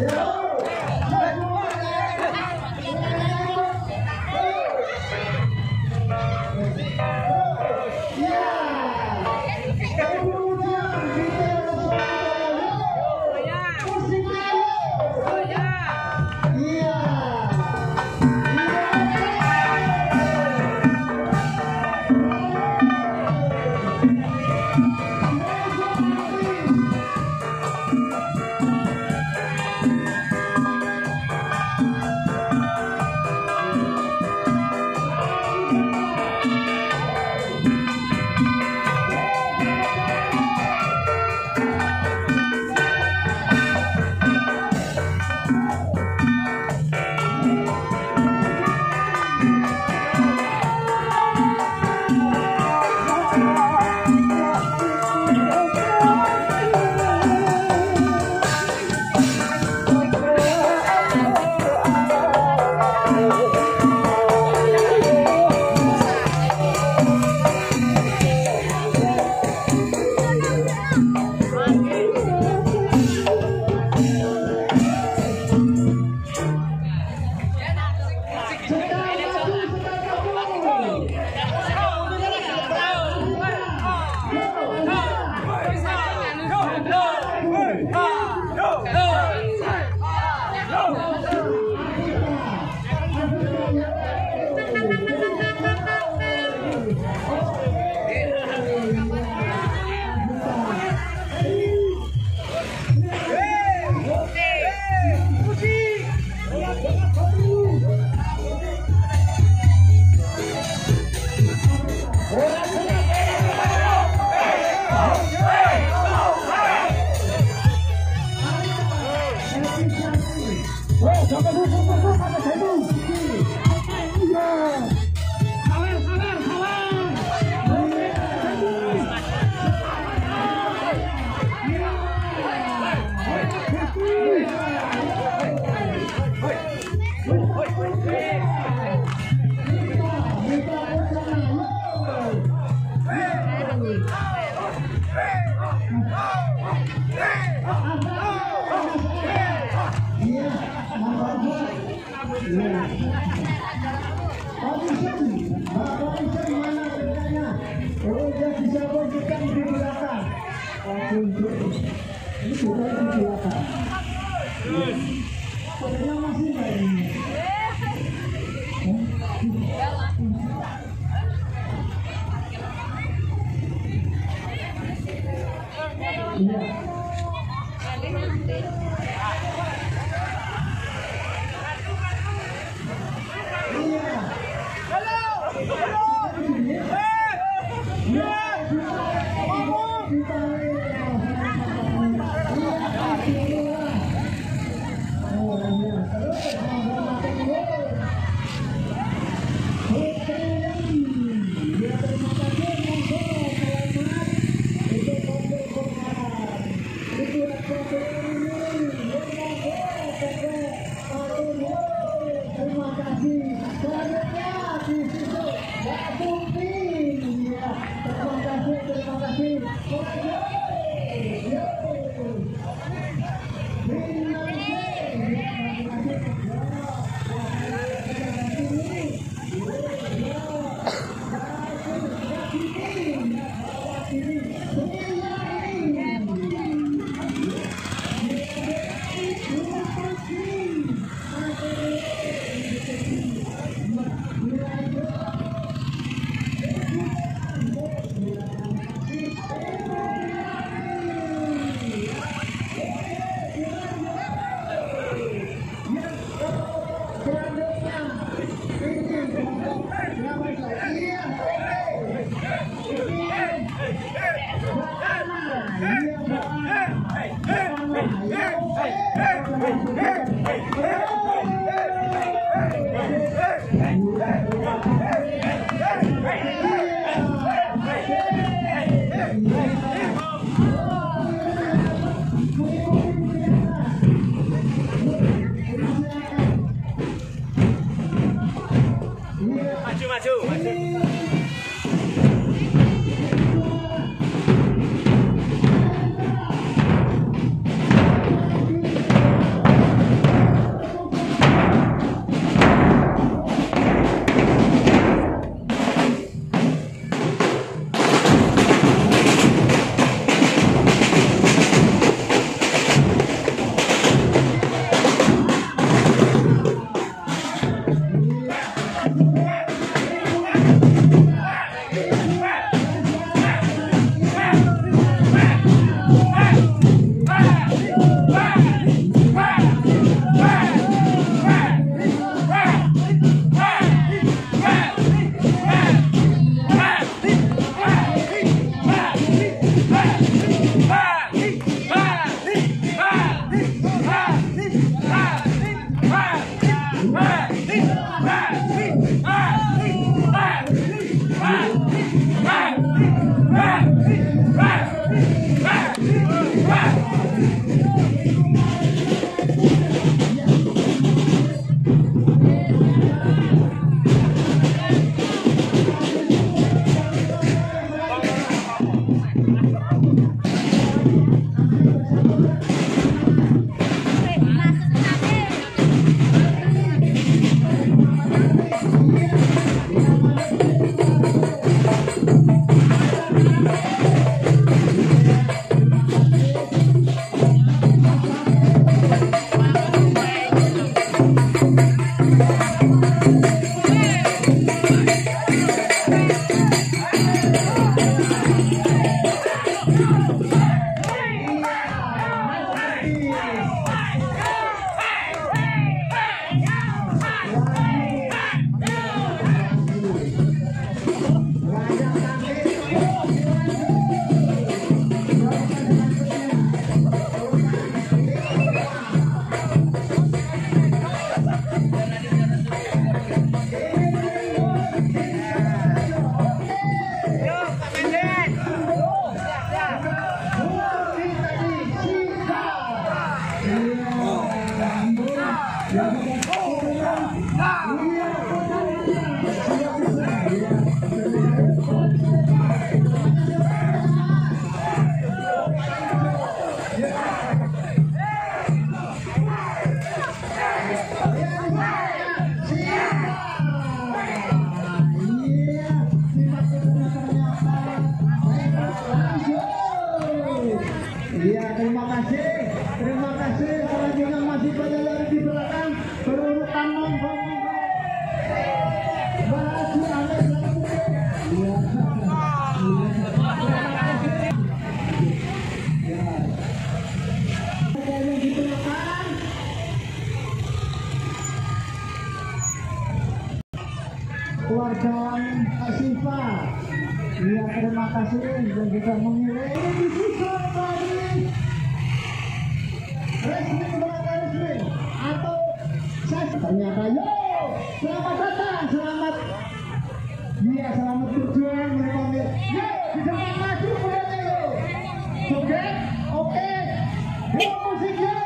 Yeah. bukan digunakan untuk ini? Masih. Keluarga Asifa. Iya, terima kasih. Yang juga mengirim. Bisa dari resmi kepada resmi. Atau saya ternyata. Yo selamat datang selamat. Iya selamat berjuang menemani yo bisa maju kemudian yo. Oke oke. Yo musik yo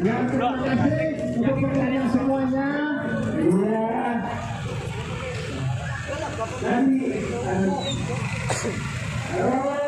Ya, terima kasih untuk pertanyaan semuanya. Iya. Dari